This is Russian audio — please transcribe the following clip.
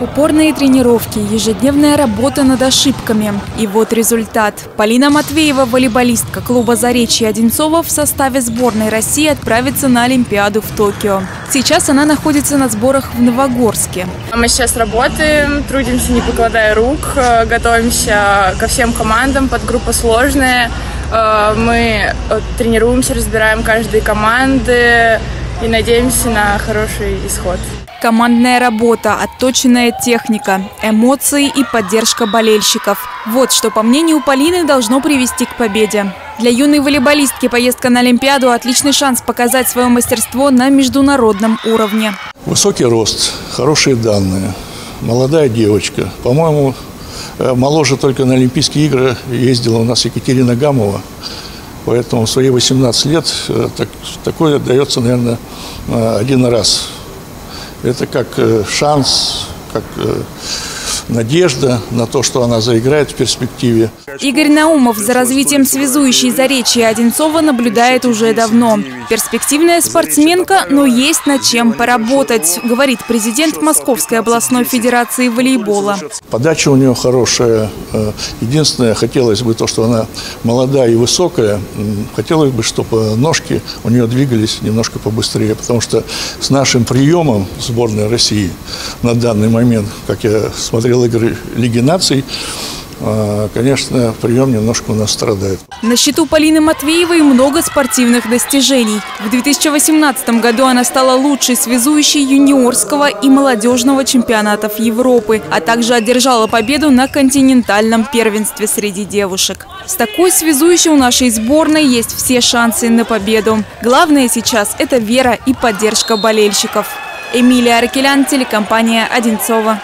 Упорные тренировки, ежедневная работа над ошибками. И вот результат. Полина Матвеева, волейболистка клуба «Заречье» Одинцова в составе сборной России отправится на Олимпиаду в Токио. Сейчас она находится на сборах в Новогорске. Мы сейчас работаем, трудимся не покладая рук, э, готовимся ко всем командам, подгруппа сложная. Э, Мы э, тренируемся, разбираем каждые команды и надеемся на хороший исход. Командная работа, отточенная техника, эмоции и поддержка болельщиков. Вот что, по мнению Полины, должно привести к победе. Для юной волейболистки поездка на Олимпиаду – отличный шанс показать свое мастерство на международном уровне. Высокий рост, хорошие данные, молодая девочка. По-моему, э, моложе только на Олимпийские игры ездила у нас Екатерина Гамова. Поэтому в свои 18 лет э, так, такое дается, наверное, э, один раз. Это как э, шанс, как э, надежда на то, что она заиграет в перспективе. Игорь Наумов за развитием связующей заречья Одинцова наблюдает уже давно. Перспективная спортсменка, но есть над чем поработать, говорит президент Московской областной федерации волейбола. Подача у нее хорошая. Э, Единственное, хотелось бы то, что она молодая и высокая. Хотелось бы, чтобы ножки у нее двигались немножко побыстрее, потому что с нашим приемом сборной России на данный момент, как я смотрел игры Лиги наций, э, конечно, прием немножко у нас страдает. На счету Полины Матвеевой много спортивных достижений. В 2018 году она стала лучшей связующей юниорского и молодежного чемпионатов Европы, а также одержала победу на континентальном первенстве среди девушек. С такой связующей у нашей сборной есть все шансы на победу. Главное сейчас – это вера и поддержка болельщиков. Эмилия Аркелян, телекомпания «Одинцова».